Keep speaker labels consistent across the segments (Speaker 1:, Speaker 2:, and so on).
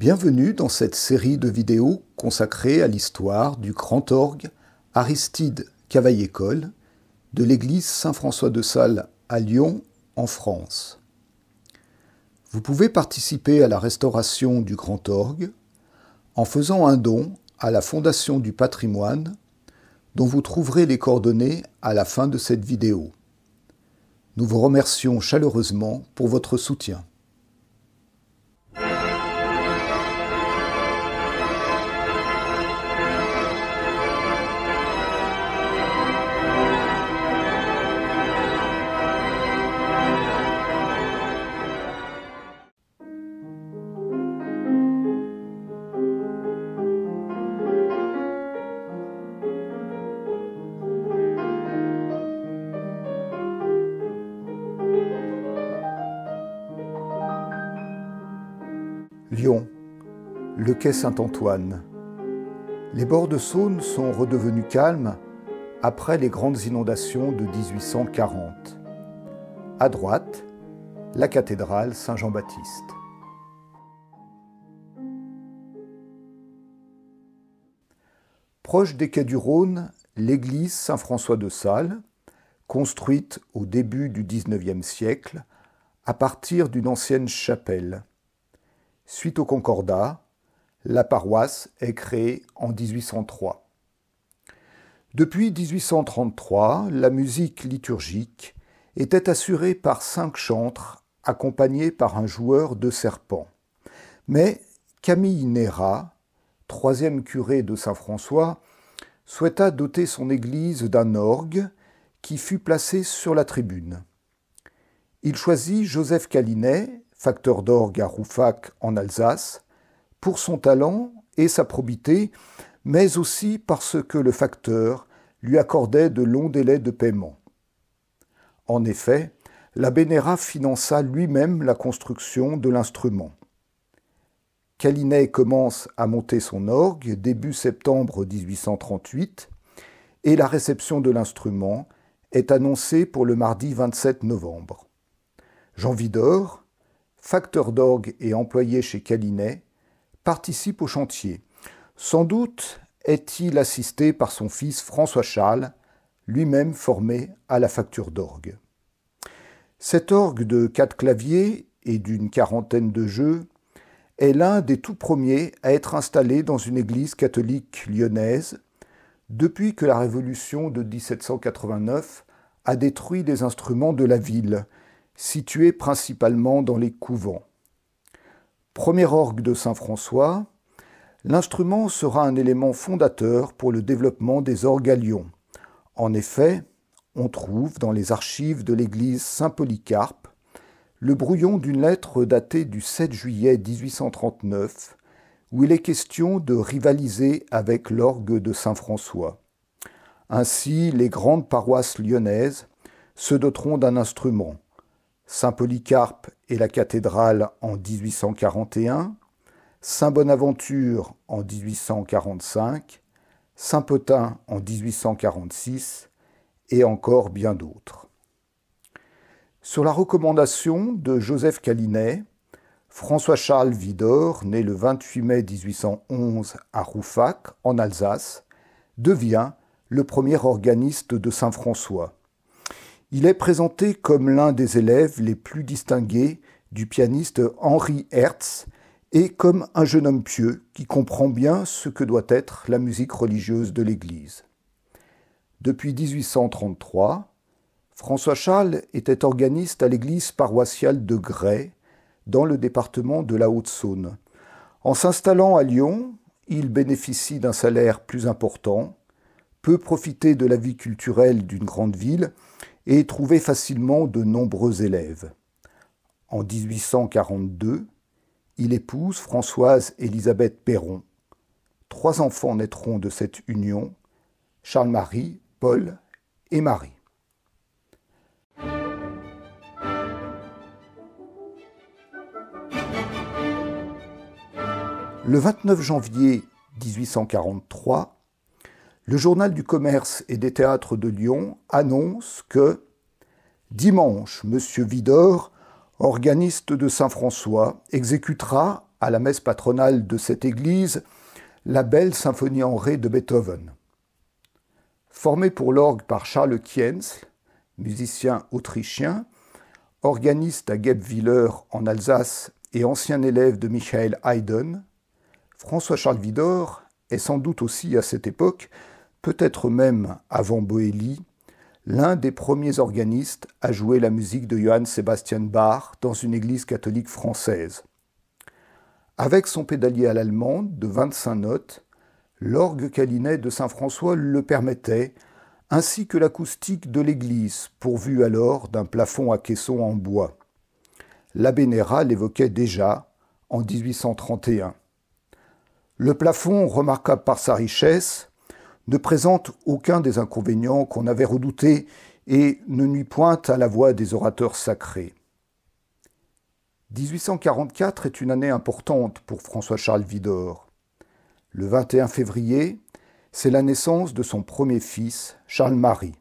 Speaker 1: Bienvenue dans cette série de vidéos consacrée à l'histoire du grand orgue Aristide Cavaillé-Coll de l'église Saint-François de Sales à Lyon, en France. Vous pouvez participer à la restauration du grand orgue en faisant un don à la Fondation du patrimoine dont vous trouverez les coordonnées à la fin de cette vidéo. Nous vous remercions chaleureusement pour votre soutien. Lyon, le quai Saint-Antoine. Les bords de Saône sont redevenus calmes après les grandes inondations de 1840. À droite, la cathédrale Saint-Jean-Baptiste. Proche des quais du Rhône, l'église Saint-François de Sales, construite au début du XIXe siècle à partir d'une ancienne chapelle. Suite au Concordat, la paroisse est créée en 1803. Depuis 1833, la musique liturgique était assurée par cinq chantres accompagnés par un joueur de serpent. Mais Camille Néra, troisième curé de Saint-François, souhaita doter son église d'un orgue qui fut placé sur la tribune. Il choisit Joseph Calinet, facteur d'orgue à Roufac en Alsace, pour son talent et sa probité, mais aussi parce que le facteur lui accordait de longs délais de paiement. En effet, la Bénéra finança lui-même la construction de l'instrument. Calinet commence à monter son orgue début septembre 1838 et la réception de l'instrument est annoncée pour le mardi 27 novembre. Jean Vidor, facteur d'orgue et employé chez Calinet, participe au chantier. Sans doute est-il assisté par son fils François Charles, lui-même formé à la facture d'orgue. Cet orgue de quatre claviers et d'une quarantaine de jeux est l'un des tout premiers à être installé dans une église catholique lyonnaise depuis que la Révolution de 1789 a détruit les instruments de la ville, situé principalement dans les couvents. Premier orgue de Saint-François, l'instrument sera un élément fondateur pour le développement des orgues à Lyon. En effet, on trouve dans les archives de l'église Saint-Polycarpe le brouillon d'une lettre datée du 7 juillet 1839 où il est question de rivaliser avec l'orgue de Saint-François. Ainsi, les grandes paroisses lyonnaises se doteront d'un instrument. Saint-Polycarpe et la cathédrale en 1841, Saint-Bonaventure en 1845, Saint-Potin en 1846 et encore bien d'autres. Sur la recommandation de Joseph Calinet, François-Charles Vidor, né le 28 mai 1811 à Roufac, en Alsace, devient le premier organiste de Saint-François. Il est présenté comme l'un des élèves les plus distingués du pianiste Henri Hertz et comme un jeune homme pieux qui comprend bien ce que doit être la musique religieuse de l'Église. Depuis 1833, François Charles était organiste à l'église paroissiale de Grès, dans le département de la Haute-Saône. En s'installant à Lyon, il bénéficie d'un salaire plus important, peut profiter de la vie culturelle d'une grande ville et trouver facilement de nombreux élèves. En 1842, il épouse Françoise Élisabeth Perron. Trois enfants naîtront de cette union, Charles-Marie, Paul et Marie. Le 29 janvier 1843, le journal du commerce et des théâtres de Lyon annonce que Dimanche, M. Vidor organiste de Saint-François, exécutera, à la messe patronale de cette église, la belle symphonie en ré de Beethoven. Formé pour l'orgue par Charles Kienz, musicien autrichien, organiste à Gebwiller en Alsace et ancien élève de Michael Haydn, François-Charles Widor est sans doute aussi à cette époque, peut-être même avant Boélie, l'un des premiers organistes à jouer la musique de Johann Sebastian Bach dans une église catholique française. Avec son pédalier à l'allemande de 25 notes, l'orgue calinet de Saint-François le permettait, ainsi que l'acoustique de l'église, pourvue alors d'un plafond à caisson en bois. L'abbé Néra l'évoquait déjà en 1831. Le plafond, remarquable par sa richesse, ne présente aucun des inconvénients qu'on avait redoutés et ne nuit point à la voix des orateurs sacrés. 1844 est une année importante pour François-Charles Vidor. Le 21 février, c'est la naissance de son premier fils, Charles-Marie.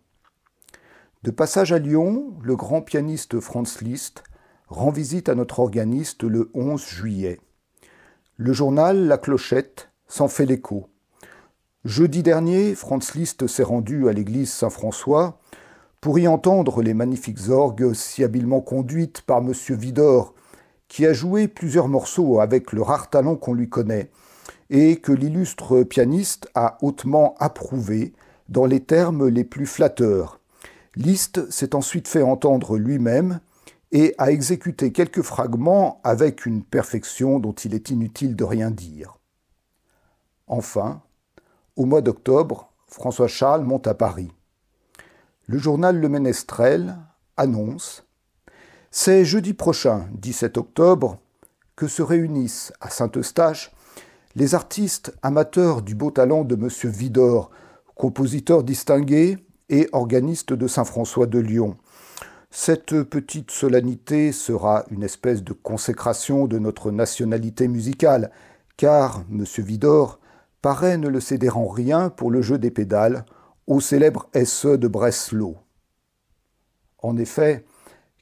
Speaker 1: De passage à Lyon, le grand pianiste Franz Liszt rend visite à notre organiste le 11 juillet. Le journal La Clochette s'en fait l'écho. Jeudi dernier, Franz Liszt s'est rendu à l'église Saint-François pour y entendre les magnifiques orgues si habilement conduites par M. Vidor qui a joué plusieurs morceaux avec le rare talent qu'on lui connaît, et que l'illustre pianiste a hautement approuvé dans les termes les plus flatteurs. Liszt s'est ensuite fait entendre lui-même et a exécuté quelques fragments avec une perfection dont il est inutile de rien dire. Enfin, au mois d'octobre, François Charles monte à Paris. Le journal Le Ménestrel annonce c'est jeudi prochain, 17 octobre, que se réunissent à Saint-Eustache les artistes amateurs du beau talent de M. Vidor, compositeur distingué et organiste de Saint-François de Lyon. Cette petite solennité sera une espèce de consécration de notre nationalité musicale, car M. Vidor paraît ne le céder en rien pour le jeu des pédales au célèbre SE de Breslau. En effet,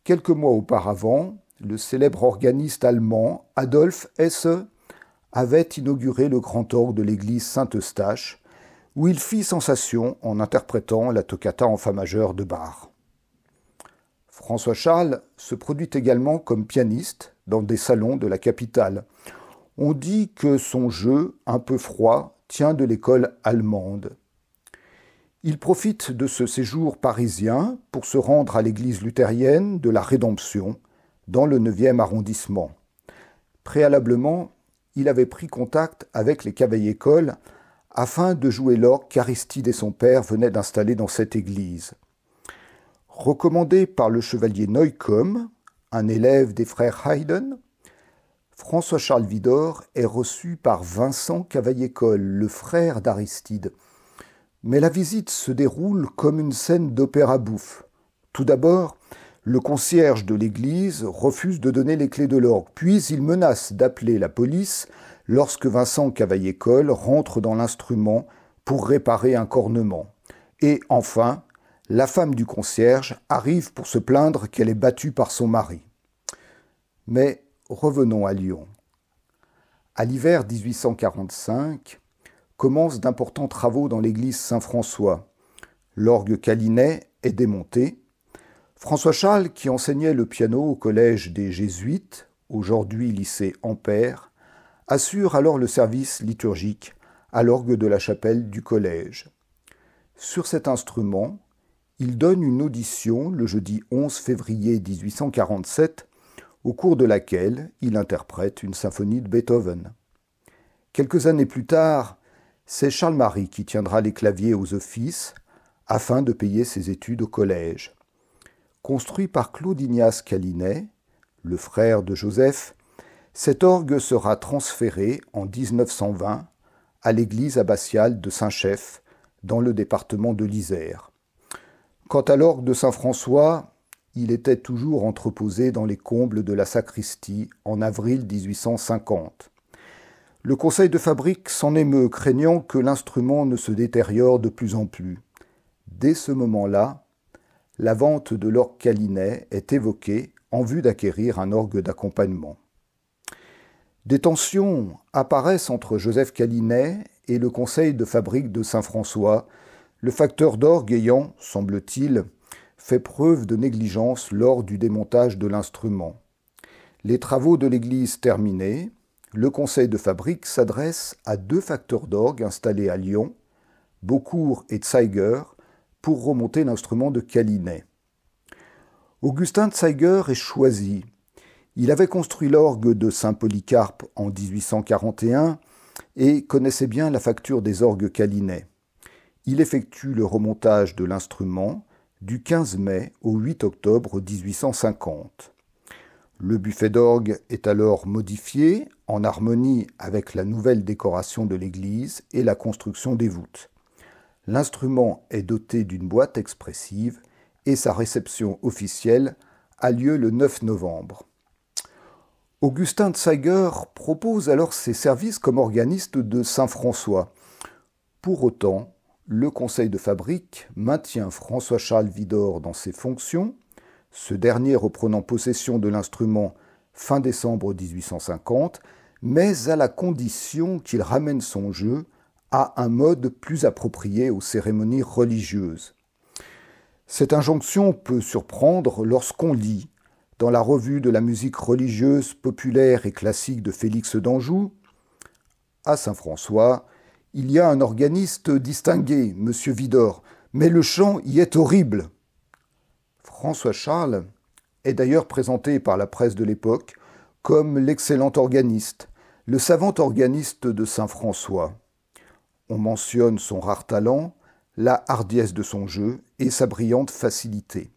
Speaker 1: Quelques mois auparavant, le célèbre organiste allemand Adolf Hesse avait inauguré le grand orgue de l'église Saint-Eustache, où il fit sensation en interprétant la toccata en fa majeur de Bach. François Charles se produit également comme pianiste dans des salons de la capitale. On dit que son jeu, un peu froid, tient de l'école allemande. Il profite de ce séjour parisien pour se rendre à l'église luthérienne de la Rédemption, dans le 9e arrondissement. Préalablement, il avait pris contact avec les cavaillés-écoles afin de jouer l'orgue qu'Aristide et son père venaient d'installer dans cette église. Recommandé par le chevalier Neukomm, un élève des frères Haydn, François-Charles Vidor est reçu par Vincent Cavaillé-École, le frère d'Aristide, mais la visite se déroule comme une scène d'opéra bouffe. Tout d'abord, le concierge de l'église refuse de donner les clés de l'orgue, puis il menace d'appeler la police lorsque Vincent Cavaillé-Coll rentre dans l'instrument pour réparer un cornement. Et enfin, la femme du concierge arrive pour se plaindre qu'elle est battue par son mari. Mais revenons à Lyon. À l'hiver 1845, commencent d'importants travaux dans l'église Saint-François. L'orgue Calinet est démonté. François Charles, qui enseignait le piano au collège des Jésuites, aujourd'hui lycée Ampère, assure alors le service liturgique à l'orgue de la chapelle du collège. Sur cet instrument, il donne une audition le jeudi 11 février 1847, au cours de laquelle il interprète une symphonie de Beethoven. Quelques années plus tard, c'est Charles-Marie qui tiendra les claviers aux offices afin de payer ses études au collège. Construit par Claude Ignace Calinet, le frère de Joseph, cet orgue sera transféré en 1920 à l'église abbatiale de Saint-Chef, dans le département de l'Isère. Quant à l'orgue de Saint-François, il était toujours entreposé dans les combles de la sacristie en avril 1850. Le conseil de fabrique s'en émeut, craignant que l'instrument ne se détériore de plus en plus. Dès ce moment-là, la vente de l'orgue Calinet est évoquée en vue d'acquérir un orgue d'accompagnement. Des tensions apparaissent entre Joseph Calinet et le conseil de fabrique de Saint-François, le facteur d'orgue ayant, semble-t-il, fait preuve de négligence lors du démontage de l'instrument. Les travaux de l'église terminés, le conseil de fabrique s'adresse à deux facteurs d'orgue installés à Lyon, Beaucourt et Zeiger, pour remonter l'instrument de Calinet. Augustin Zeiger est choisi. Il avait construit l'orgue de Saint-Polycarpe en 1841 et connaissait bien la facture des orgues Calinet. Il effectue le remontage de l'instrument du 15 mai au 8 octobre 1850. Le buffet d'orgue est alors modifié en harmonie avec la nouvelle décoration de l'église et la construction des voûtes. L'instrument est doté d'une boîte expressive et sa réception officielle a lieu le 9 novembre. Augustin Zeiger propose alors ses services comme organiste de Saint-François. Pour autant, le conseil de fabrique maintient François-Charles Vidor dans ses fonctions, ce dernier reprenant possession de l'instrument fin décembre 1850, mais à la condition qu'il ramène son jeu à un mode plus approprié aux cérémonies religieuses. Cette injonction peut surprendre lorsqu'on lit, dans la revue de la musique religieuse populaire et classique de Félix d'Anjou, à Saint-François, il y a un organiste distingué, M. Vidor, mais le chant y est horrible. François Charles est d'ailleurs présenté par la presse de l'époque comme l'excellent organiste, le savant organiste de Saint-François. On mentionne son rare talent, la hardiesse de son jeu et sa brillante facilité.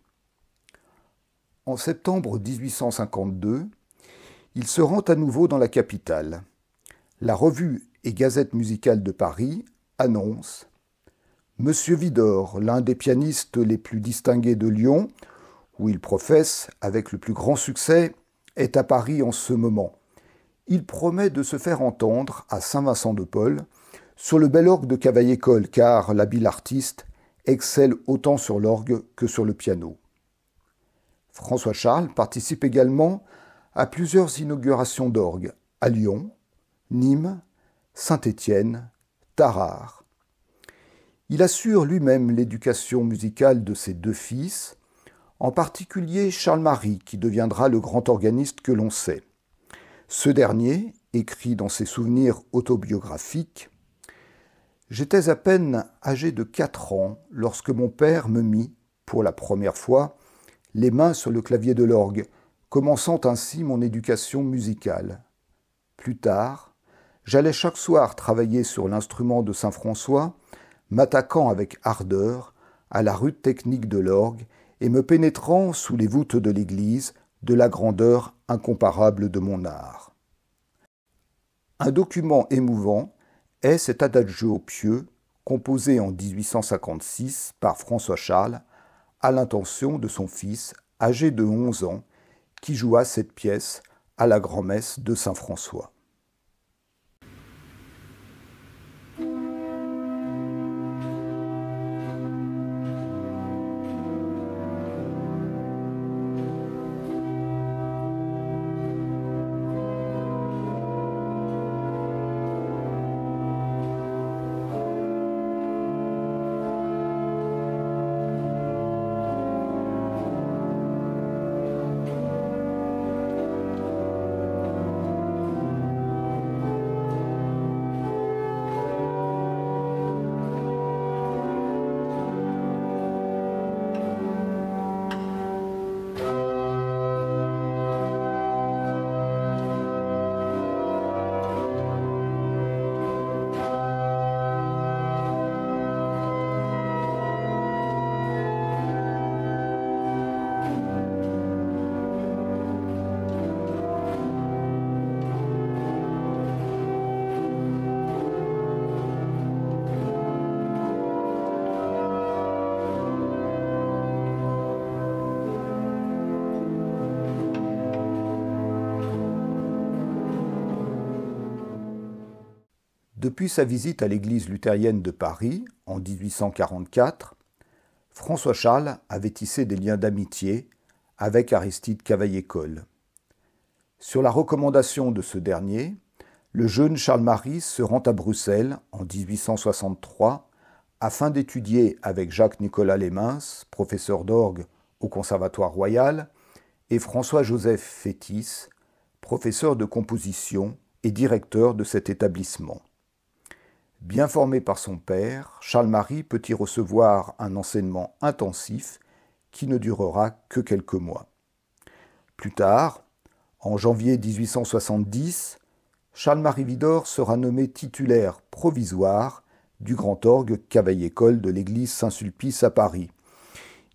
Speaker 1: En septembre 1852, il se rend à nouveau dans la capitale. La revue et Gazette musicale de Paris annonce Monsieur Vidor, l'un des pianistes les plus distingués de Lyon, où il professe avec le plus grand succès, est à Paris en ce moment. Il promet de se faire entendre à Saint-Vincent-de-Paul sur le bel orgue de Cavaillé-Coll, car l'habile artiste excelle autant sur l'orgue que sur le piano. François Charles participe également à plusieurs inaugurations d'orgue à Lyon, Nîmes, Saint-Étienne, Tarare. Il assure lui-même l'éducation musicale de ses deux fils, en particulier Charles-Marie, qui deviendra le grand organiste que l'on sait. Ce dernier écrit dans ses souvenirs autobiographiques J'étais à peine âgé de quatre ans lorsque mon père me mit, pour la première fois, les mains sur le clavier de l'orgue, commençant ainsi mon éducation musicale. Plus tard, J'allais chaque soir travailler sur l'instrument de Saint François, m'attaquant avec ardeur à la rude technique de l'orgue et me pénétrant sous les voûtes de l'Église de la grandeur incomparable de mon art. Un document émouvant est cet adagio pieux composé en 1856 par François Charles à l'intention de son fils âgé de onze ans qui joua cette pièce à la grand-messe de Saint François. Depuis sa visite à l'église luthérienne de Paris en 1844, François Charles avait tissé des liens d'amitié avec Aristide Cavaillé-Coll. Sur la recommandation de ce dernier, le jeune Charles-Marie se rend à Bruxelles en 1863 afin d'étudier avec Jacques-Nicolas Lémens, professeur d'orgue au Conservatoire royal, et François-Joseph Fétis, professeur de composition et directeur de cet établissement. Bien formé par son père, Charles-Marie peut y recevoir un enseignement intensif qui ne durera que quelques mois. Plus tard, en janvier 1870, Charles-Marie Vidor sera nommé titulaire provisoire du grand orgue Cavaillé-Coll de l'église Saint-Sulpice à Paris.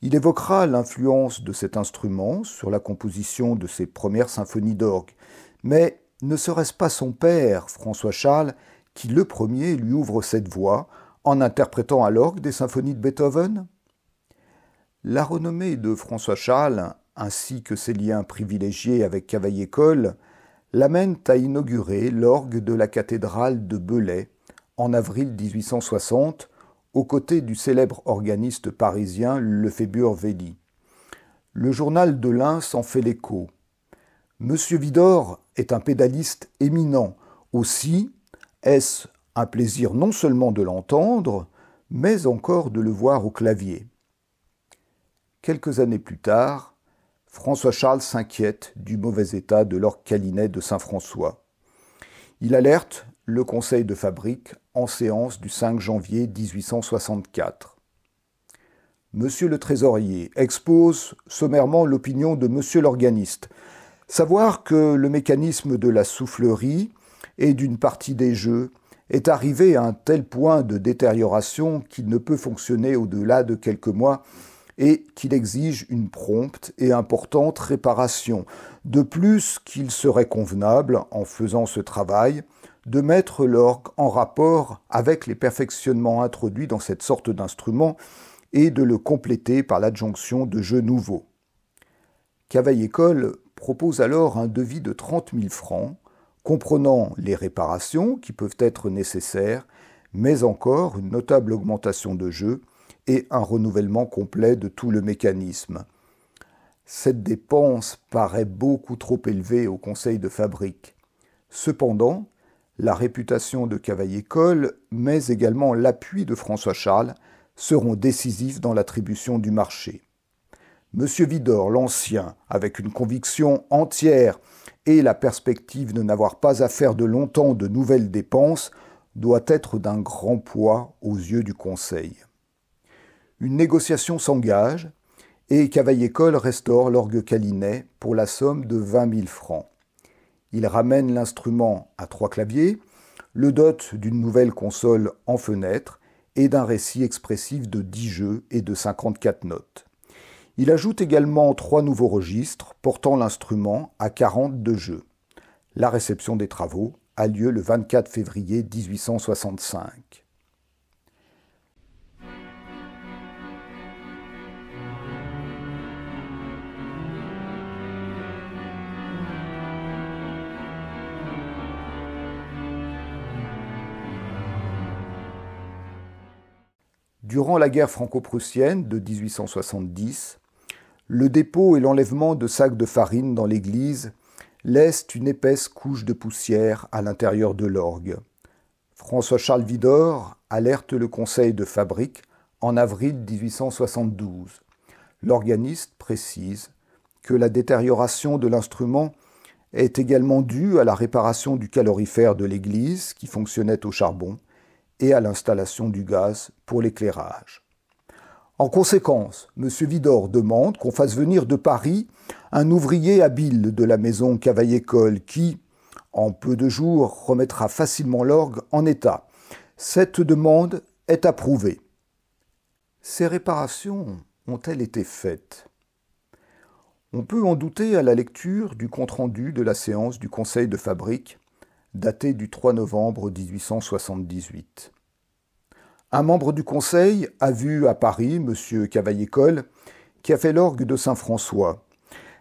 Speaker 1: Il évoquera l'influence de cet instrument sur la composition de ses premières symphonies d'orgue, mais ne serait-ce pas son père, François Charles, qui le premier lui ouvre cette voie en interprétant à l'orgue des symphonies de Beethoven La renommée de François Charles, ainsi que ses liens privilégiés avec Cavaillé-Coll, l'amènent à inaugurer l'orgue de la cathédrale de Belay en avril 1860, aux côtés du célèbre organiste parisien Lefébure Velli. Le journal de l'Ain s'en fait l'écho. Monsieur Vidor est un pédaliste éminent. Aussi, est-ce un plaisir non seulement de l'entendre, mais encore de le voir au clavier? Quelques années plus tard, François Charles s'inquiète du mauvais état de l'orgue calinet de Saint-François. Il alerte le conseil de fabrique en séance du 5 janvier 1864. Monsieur le trésorier expose sommairement l'opinion de monsieur l'organiste. Savoir que le mécanisme de la soufflerie et d'une partie des jeux est arrivé à un tel point de détérioration qu'il ne peut fonctionner au-delà de quelques mois et qu'il exige une prompte et importante réparation. De plus qu'il serait convenable, en faisant ce travail, de mettre l'orgue en rapport avec les perfectionnements introduits dans cette sorte d'instrument et de le compléter par l'adjonction de jeux nouveaux. Cavaillé-Coll propose alors un devis de 30 000 francs comprenant les réparations qui peuvent être nécessaires, mais encore une notable augmentation de jeu et un renouvellement complet de tout le mécanisme. Cette dépense paraît beaucoup trop élevée au conseil de fabrique. Cependant, la réputation de Cavaillé-Coll, mais également l'appui de François Charles, seront décisifs dans l'attribution du marché. Monsieur Vidor, l'ancien, avec une conviction entière et la perspective de n'avoir pas à faire de longtemps de nouvelles dépenses, doit être d'un grand poids aux yeux du Conseil. Une négociation s'engage et Cavaillé-Coll restaure l'orgue calinet pour la somme de 20 000 francs. Il ramène l'instrument à trois claviers, le dote d'une nouvelle console en fenêtre et d'un récit expressif de 10 jeux et de 54 notes. Il ajoute également trois nouveaux registres portant l'instrument à 42 jeux. La réception des travaux a lieu le 24 février 1865. Durant la guerre franco-prussienne de 1870, le dépôt et l'enlèvement de sacs de farine dans l'église laissent une épaisse couche de poussière à l'intérieur de l'orgue. François-Charles Vidor alerte le conseil de fabrique en avril 1872. L'organiste précise que la détérioration de l'instrument est également due à la réparation du calorifère de l'église qui fonctionnait au charbon et à l'installation du gaz pour l'éclairage. En conséquence, M. Vidor demande qu'on fasse venir de Paris un ouvrier habile de la maison Cavaillé-Coll qui, en peu de jours, remettra facilement l'orgue en état. Cette demande est approuvée. Ces réparations ont-elles été faites? On peut en douter à la lecture du compte-rendu de la séance du Conseil de fabrique, daté du 3 novembre 1878. Un membre du conseil a vu à Paris M. Cavaillé-Coll, qui a fait l'orgue de Saint-François.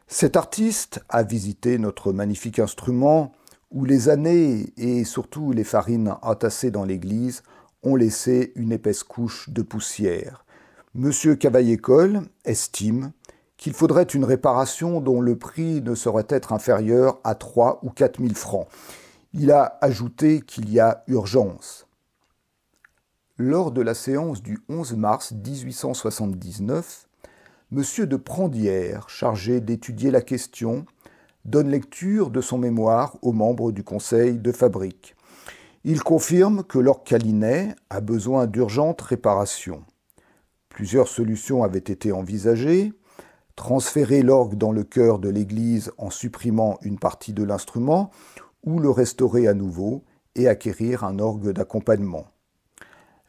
Speaker 1: Cet artiste a visité notre magnifique instrument où les années et surtout les farines entassées dans l'église ont laissé une épaisse couche de poussière. M. Cavaillé-Coll estime qu'il faudrait une réparation dont le prix ne saurait être inférieur à 3 ou 4 000 francs. Il a ajouté qu'il y a urgence. Lors de la séance du 11 mars 1879, M. de Prandière, chargé d'étudier la question, donne lecture de son mémoire aux membres du conseil de fabrique. Il confirme que l'orgue Calinet a besoin d'urgentes réparations. Plusieurs solutions avaient été envisagées, transférer l'orgue dans le cœur de l'église en supprimant une partie de l'instrument, ou le restaurer à nouveau et acquérir un orgue d'accompagnement.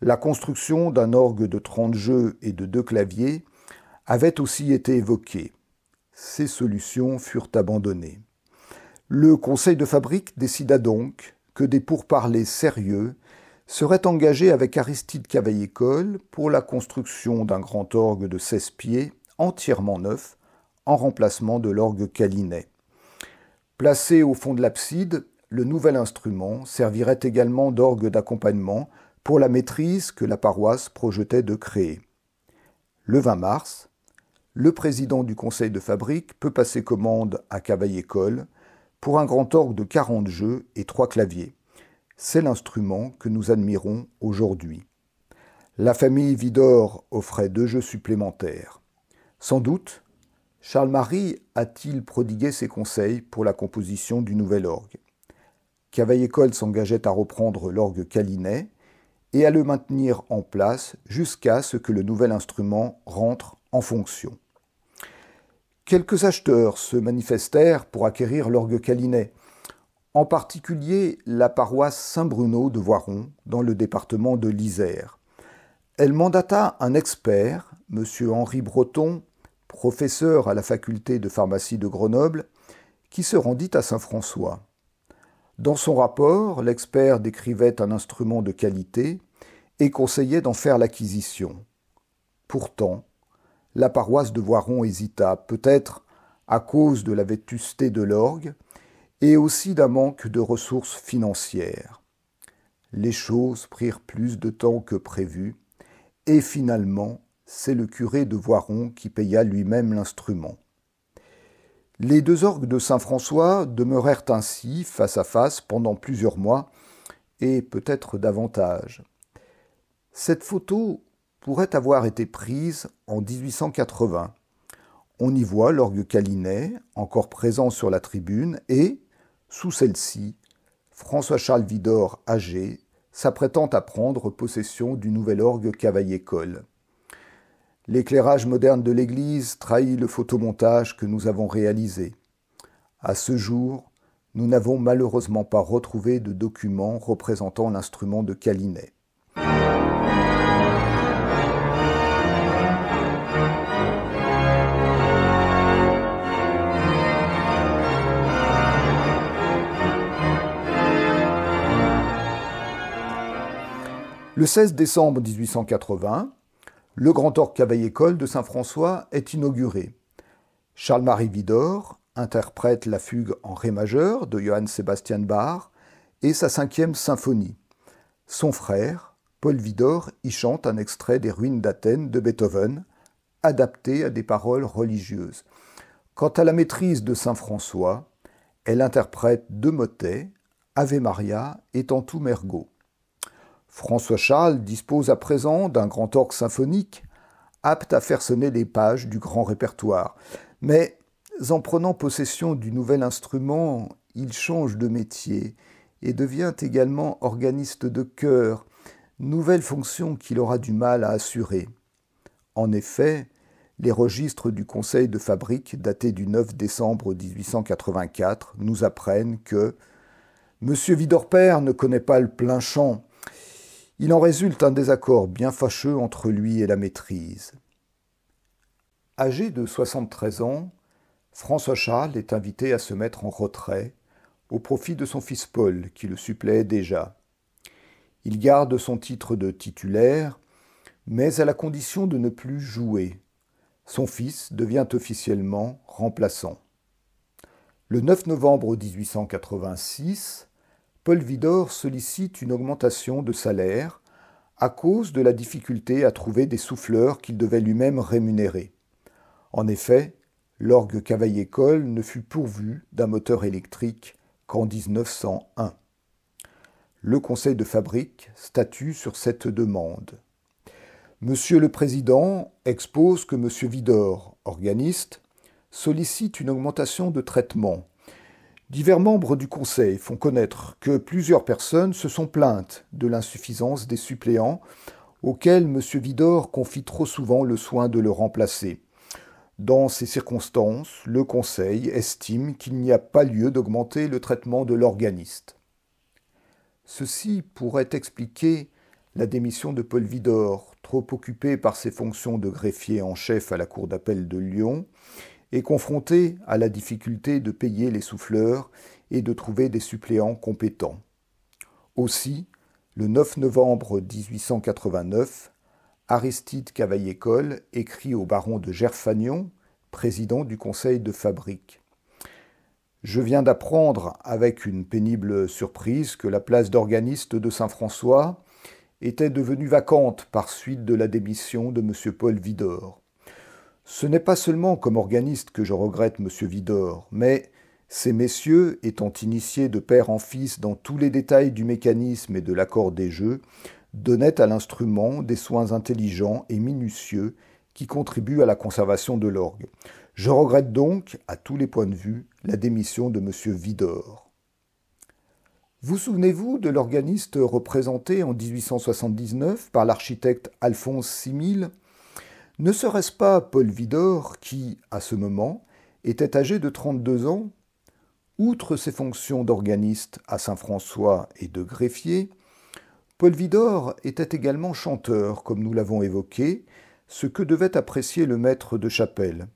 Speaker 1: La construction d'un orgue de 30 jeux et de deux claviers avait aussi été évoquée. Ces solutions furent abandonnées. Le conseil de fabrique décida donc que des pourparlers sérieux serait engagé avec Aristide Cavaillé-Coll pour la construction d'un grand orgue de 16 pieds entièrement neuf en remplacement de l'orgue Calinet. Placé au fond de l'abside, le nouvel instrument servirait également d'orgue d'accompagnement pour la maîtrise que la paroisse projetait de créer. Le 20 mars, le président du conseil de fabrique peut passer commande à Cavaillé-Coll pour un grand orgue de 40 jeux et trois claviers. C'est l'instrument que nous admirons aujourd'hui. La famille Vidor offrait deux jeux supplémentaires. Sans doute, Charles-Marie a-t-il prodigué ses conseils pour la composition du nouvel orgue. Cavaillé-Coll s'engageait à reprendre l'orgue Calinet et à le maintenir en place jusqu'à ce que le nouvel instrument rentre en fonction. Quelques acheteurs se manifestèrent pour acquérir l'orgue Calinet, en particulier la paroisse Saint-Bruno de Voiron, dans le département de l'Isère. Elle mandata un expert, M. Henri Breton, professeur à la faculté de pharmacie de Grenoble, qui se rendit à Saint-François. Dans son rapport, l'expert décrivait un instrument de qualité et conseillait d'en faire l'acquisition. Pourtant, la paroisse de Voiron hésita, peut-être à cause de la vétusté de l'orgue, et aussi d'un manque de ressources financières. Les choses prirent plus de temps que prévu, et finalement, c'est le curé de Voiron qui paya lui-même l'instrument. Les deux orgues de Saint-François demeurèrent ainsi face à face pendant plusieurs mois, et peut-être davantage. Cette photo pourrait avoir été prise en 1880. On y voit l'orgue Calinet, encore présent sur la tribune, et, sous celle-ci, François-Charles Vidor, âgé, s'apprêtant à prendre possession du nouvel orgue Cavaillé-Coll. L'éclairage moderne de l'église trahit le photomontage que nous avons réalisé. À ce jour, nous n'avons malheureusement pas retrouvé de documents représentant l'instrument de Calinet. Le 16 décembre 1880, le grand orgue Cavaillé-Coll de Saint-François est inauguré. Charles-Marie Vidor interprète la fugue en ré majeur de Johann Sebastian Bach et sa cinquième symphonie. Son frère, Paul Vidor, y chante un extrait des Ruines d'Athènes de Beethoven, adapté à des paroles religieuses. Quant à la maîtrise de Saint-François, elle interprète deux motets, Ave Maria et Tantum Mergo. François Charles dispose à présent d'un grand orgue symphonique, apte à faire sonner les pages du grand répertoire. Mais en prenant possession du nouvel instrument, il change de métier et devient également organiste de chœur, nouvelle fonction qu'il aura du mal à assurer. En effet, les registres du Conseil de fabrique datés du 9 décembre 1884 nous apprennent que M. Vidorpère ne connaît pas le plein chant, il en résulte un désaccord bien fâcheux entre lui et la maîtrise. Âgé de 73 ans, François Charles est invité à se mettre en retrait au profit de son fils Paul, qui le suppléait déjà. Il garde son titre de titulaire, mais à la condition de ne plus jouer. Son fils devient officiellement remplaçant. Le 9 novembre 1886, Paul Vidor sollicite une augmentation de salaire à cause de la difficulté à trouver des souffleurs qu'il devait lui-même rémunérer. En effet, l'orgue Cavaillé-Coll ne fut pourvu d'un moteur électrique qu'en 1901. Le Conseil de fabrique statue sur cette demande. Monsieur le Président expose que Monsieur Vidor, organiste, sollicite une augmentation de traitement. Divers membres du Conseil font connaître que plusieurs personnes se sont plaintes de l'insuffisance des suppléants auxquels M. Vidor confie trop souvent le soin de le remplacer. Dans ces circonstances, le Conseil estime qu'il n'y a pas lieu d'augmenter le traitement de l'organiste. Ceci pourrait expliquer la démission de Paul Vidor, trop occupé par ses fonctions de greffier en chef à la Cour d'appel de Lyon, et confronté à la difficulté de payer les souffleurs et de trouver des suppléants compétents. Aussi, le 9 novembre 1889, Aristide Cavaillé-Coll écrit au baron de Gerfagnon, président du conseil de fabrique. Je viens d'apprendre avec une pénible surprise que la place d'organiste de Saint-François était devenue vacante par suite de la démission de M. Paul Vidor. Ce n'est pas seulement comme organiste que je regrette M. Vidor, mais ces messieurs, étant initiés de père en fils dans tous les détails du mécanisme et de l'accord des jeux, donnaient à l'instrument des soins intelligents et minutieux qui contribuent à la conservation de l'orgue. Je regrette donc, à tous les points de vue, la démission de M. Vidor. Vous souvenez-vous de l'organiste représenté en 1879 par l'architecte Alphonse Simil Ne serait-ce pas Paul Vidor qui, à ce moment, était âgé de 32 ans? Outre ses fonctions d'organiste à Saint-François et de greffier, Paul Vidor était également chanteur, comme nous l'avons évoqué, ce que devait apprécier le maître de chapelle.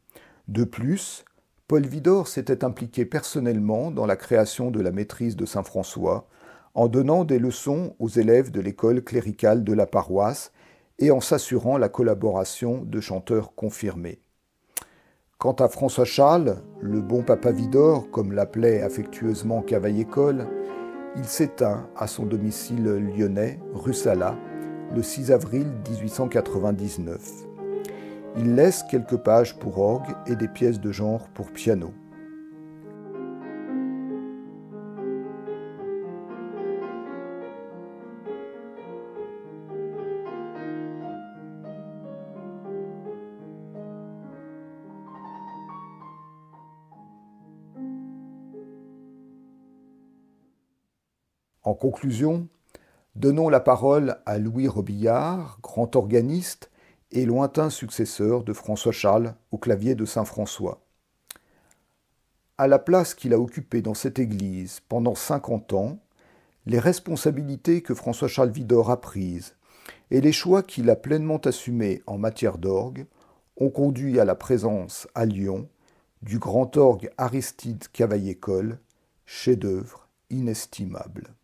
Speaker 1: De plus, Paul Vidor s'était impliqué personnellement dans la création de la maîtrise de Saint-François, en donnant des leçons aux élèves de l'école cléricale de la paroisse et en s'assurant la collaboration de chanteurs confirmés. Quant à François Charles, le bon papa Vidor, comme l'appelait affectueusement Cavaillé-Coll, il s'éteint à son domicile lyonnais, rue Salat, le 6 avril 1899. Il laisse quelques pages pour orgue et des pièces de genre pour piano. En conclusion, donnons la parole à Louis Robillard, grand organiste et lointain successeur de François Charles au clavier de Saint-François. À la place qu'il a occupée dans cette église pendant cinquante ans, les responsabilités que François Charles Vidor a prises et les choix qu'il a pleinement assumés en matière d'orgue ont conduit à la présence à Lyon du grand orgue Aristide Cavaillé-Coll, chef-d'œuvre inestimable.